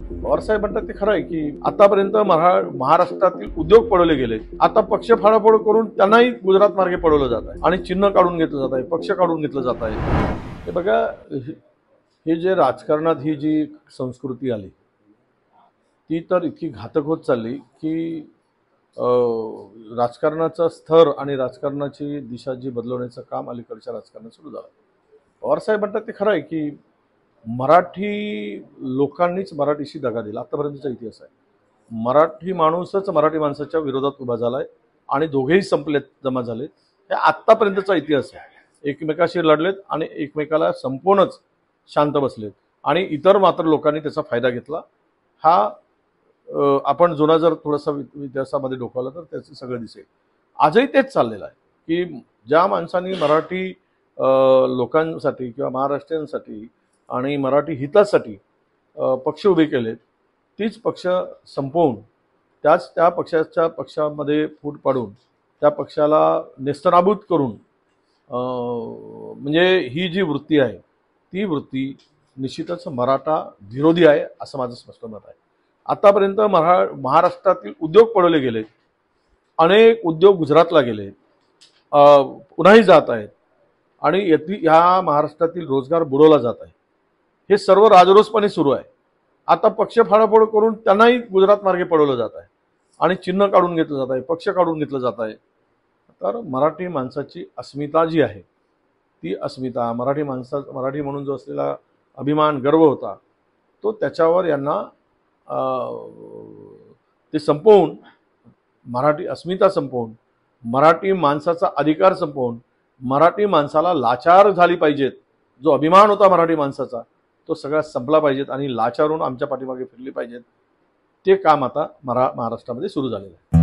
पवारसाहेब म्हणतात ते खरं आहे की आतापर्यंत महा महाराष्ट्रातील उद्योग पळवले गेले. आता पक्ष फाळाफोड करून त्यांनाही गुजरात मार्गे पळवलं जात आहे आणि चिन्ह काढून घेतलं जात आहे पक्ष काढून घेतलं जात आहे. हे बघा हे- जे राजकारणात ही जी संस्कृती आली ती तर इतकी घातक होत चालली की राजकारणाचा राजकारणाचं स्तर आणि राजकारणाची दिशा जी बदलवण्याचं काम अलीकडच्या राजकारणात सुरू झालं. पवारसाहेब म्हणतात ते खरं आहे की मराठी लोकांनीच मराठीशी दगा दिला. आत्तापर्यंतचा इतिहास आहे. मराठी माणूसच मराठी माणसाच्या विरोधात उभा झाला आहे आणि दोघेही संपलेत जमा झालेत. हे आत्तापर्यंतचा इतिहास आहे. एकमेकाशी लढलेत आणि एकमेकाला संपूर्णच शांत बसलेत. आणि इतर मात्र लोकांनी त्याचा फायदा घेतला. हा आपण जुना जर थोडासा वि- इतिहासामध्ये डोकावला तर त्याचं सगळं दिसेल. आजही तेच चाललेलं आहे की ज्या माणसांनी मराठी लोकांसाठी किंवा महाराष्ट्रीयांसाठी आणि मराठी हितासाठी पक्ष उभे केलेत. तीच पक्ष संपवून त्याच त्या पक्षाच्या पक्षामध्ये फूट पाडून त्या पक्षाला नेस्तनाबूत करून म्हणजे ही जी वृत्ती आहे ती वृत्ती निश्चितच मराठा विरोधी आहे असं माझं स्पष्ट मत आहे. आतापर्यंत महा महाराष्ट्रातील उद्योग पडवले गेले अनेक उद्योग गुजरातला गेले पुन्हाही जात आहेत. आणि येथील ह्या महाराष्ट्रातील रोजगार बुडवला जात आहे. हे सर्व राजरोसपणे सुरू आहे. आता पक्ष फाडाफोड करून त्यांनाही गुजरात मार्गे पळवलं जात आहे. आणि चिन्ह काढून घेतलं जात आहे पक्ष काढून घेतलं जात आहे. तर मराठी माणसाची अस्मिता जी आहे ती अस्मिता मराठी माणसा मराठी म्हणून जो असलेला अभिमान गर्व होता तो त्याच्यावर यांना ते संपवून मराठी अस्मिता संपवून मराठी माणसाचा अधिकार संपवून मराठी माणसाला लाचार झाली पाहिजेत जो अभिमान होता मराठी माणसाचा तो सगळा संपला पाहिजेत आणि लाचारून आमच्या पाठीमागे फिरली पाहिजेत. ते काम आता मरा महाराष्ट्रामध्ये सुरू झालेलं आहे.